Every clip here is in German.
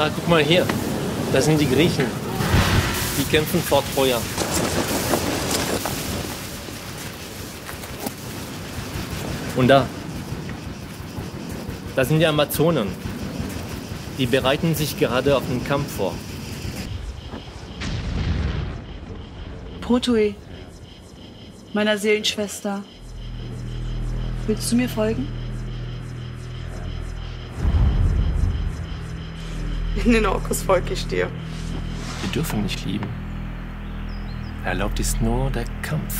Ah, guck mal hier. Das sind die Griechen. Die kämpfen vor Troja. Und da. Das sind die Amazonen. Die bereiten sich gerade auf den Kampf vor. Protui, meiner Seelenschwester. Willst du mir folgen? In den Orkus folge ich dir. Wir dürfen nicht lieben. Erlaubt ist nur der Kampf.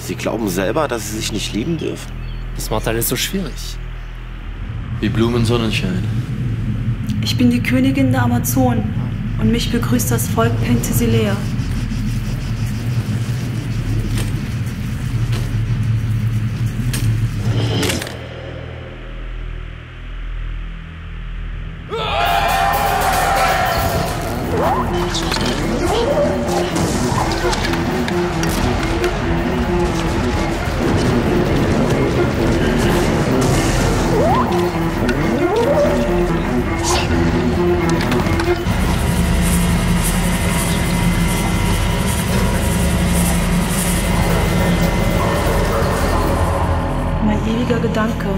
Sie glauben selber, dass sie sich nicht lieben dürfen? Das macht alles so schwierig. Wie Blumensonnenschein. Ich bin die Königin der Amazonen und mich begrüßt das Volk Penthesilea. Mein ewiger Gedanke,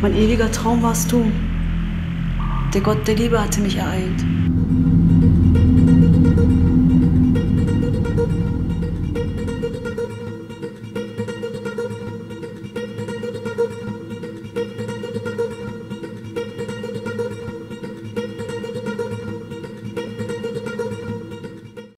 mein ewiger Traum warst du. Der Gott der Liebe hatte mich ereilt.